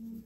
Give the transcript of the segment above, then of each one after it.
Mm-hmm.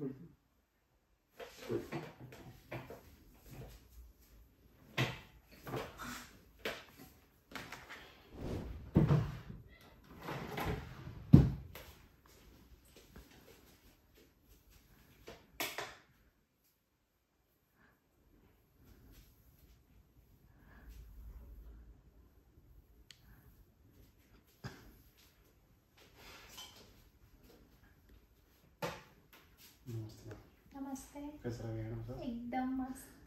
Mm-hmm. Namaste. Que se vea, ¿no? Namaste.